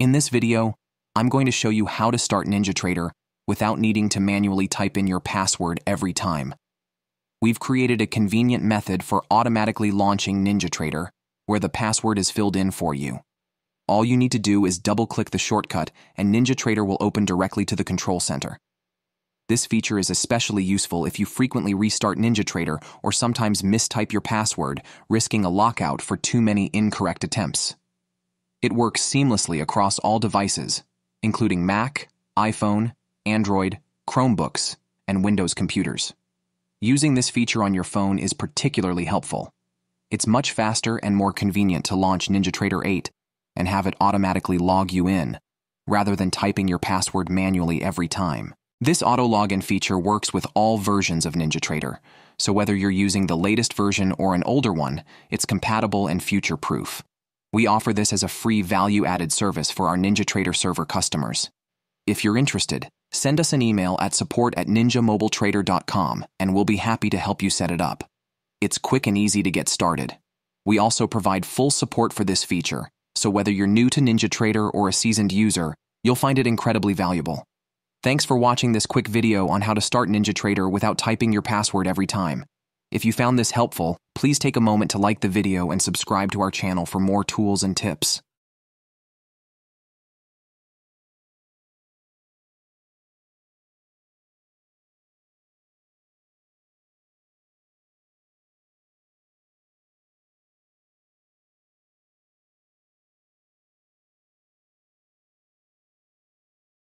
In this video, I'm going to show you how to start NinjaTrader without needing to manually type in your password every time. We've created a convenient method for automatically launching NinjaTrader where the password is filled in for you. All you need to do is double-click the shortcut and NinjaTrader will open directly to the control center. This feature is especially useful if you frequently restart NinjaTrader or sometimes mistype your password, risking a lockout for too many incorrect attempts. It works seamlessly across all devices, including Mac, iPhone, Android, Chromebooks, and Windows computers. Using this feature on your phone is particularly helpful. It's much faster and more convenient to launch NinjaTrader 8 and have it automatically log you in, rather than typing your password manually every time. This auto login feature works with all versions of NinjaTrader, so whether you're using the latest version or an older one, it's compatible and future proof. We offer this as a free value added service for our NinjaTrader server customers. If you're interested, send us an email at support at ninjamobiletrader.com and we'll be happy to help you set it up. It's quick and easy to get started. We also provide full support for this feature, so whether you're new to NinjaTrader or a seasoned user, you'll find it incredibly valuable. Thanks for watching this quick video on how to start NinjaTrader without typing your password every time. If you found this helpful, please take a moment to like the video and subscribe to our channel for more tools and tips.